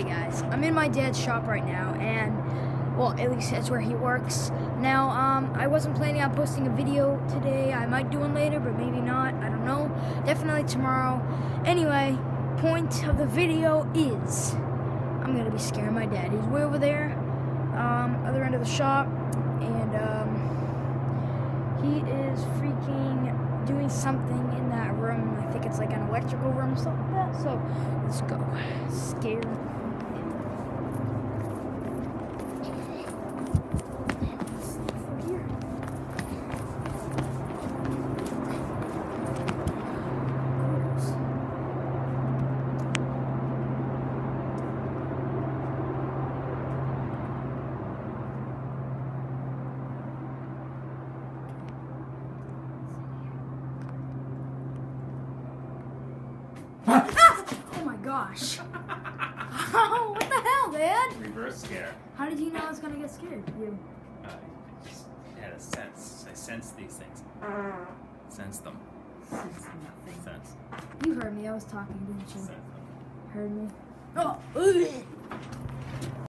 Okay, guys, I'm in my dad's shop right now, and well, at least that's where he works. Now, um, I wasn't planning on posting a video today. I might do one later, but maybe not. I don't know. Definitely tomorrow. Anyway, point of the video is I'm gonna be scaring my dad. He's way over there, um, other end of the shop, and um, he is freaking doing something in that room. I think it's like an electrical room, or something like that. So let's go. Scare. Oh my gosh. Oh, what the hell, man? Reverse scare. How did you know I was gonna get scared? You. Uh, I just had a sense. I sense these things. Sense them. Sense nothing. Sense. You heard me. I was talking, didn't you? Sense them. Heard me. Oh, ugh.